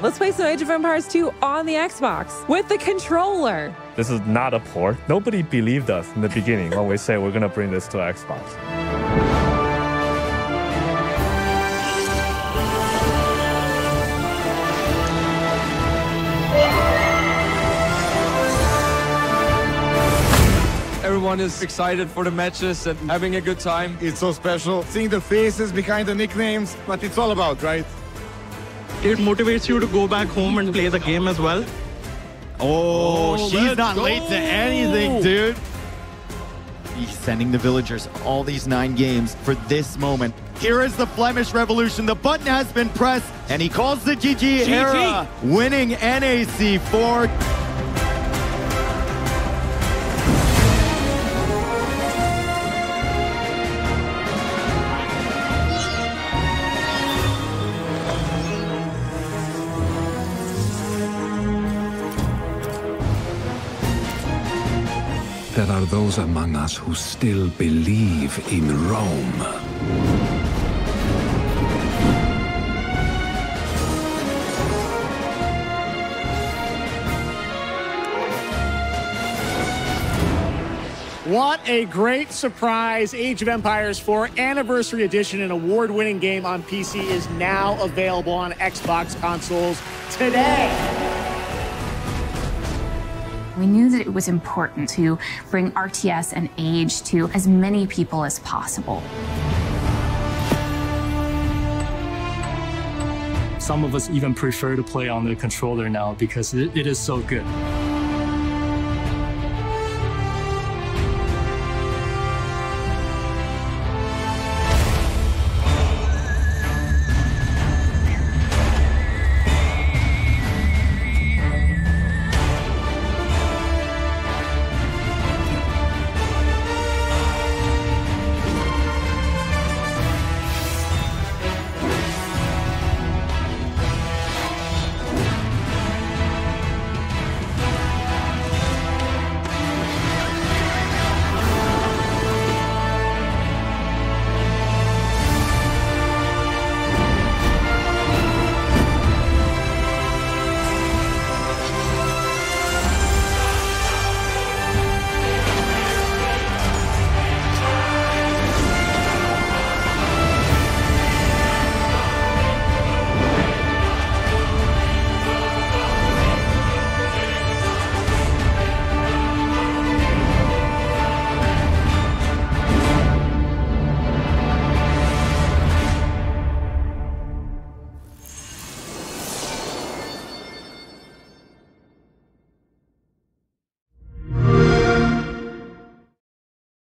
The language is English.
Let's play some Age of Empires 2 on the Xbox with the controller. This is not a port. Nobody believed us in the beginning when we say we're going to bring this to Xbox. Everyone is excited for the matches and having a good time. It's so special seeing the faces behind the nicknames, but it's all about, right? It motivates you to go back home and play the game as well. Oh, Oh, she's not go. late to anything, dude. He's sending the villagers all these nine games for this moment. Here is the Flemish Revolution. The button has been pressed, and he calls the GG Hera, winning NAC 4. There are those among us who still believe in Rome. What a great surprise. Age of Empires 4 Anniversary Edition, an award winning game on PC, is now available on Xbox consoles today. We knew that it was important to bring RTS and Age to as many people as possible. Some of us even prefer to play on the controller now because it, it is so good.